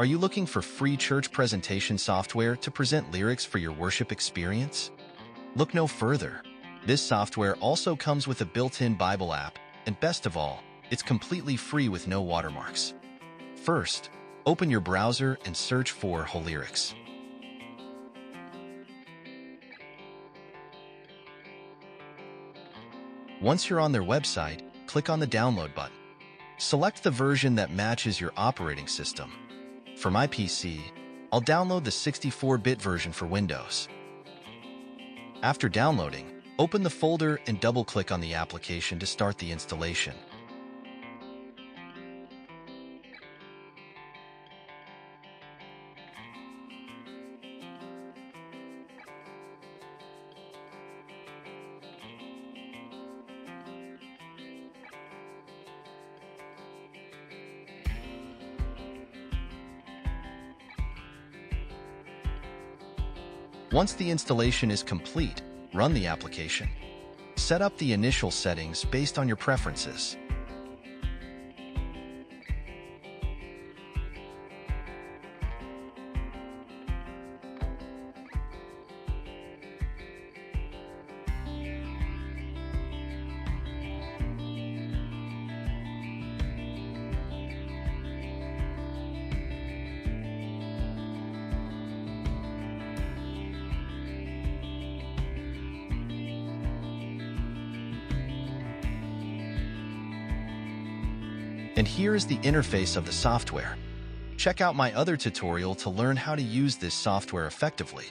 Are you looking for free church presentation software to present lyrics for your worship experience? Look no further. This software also comes with a built-in Bible app, and best of all, it's completely free with no watermarks. First, open your browser and search for Holyrics. Once you're on their website, click on the download button. Select the version that matches your operating system. For my PC, I'll download the 64-bit version for Windows. After downloading, open the folder and double-click on the application to start the installation. Once the installation is complete, run the application. Set up the initial settings based on your preferences. And here is the interface of the software. Check out my other tutorial to learn how to use this software effectively.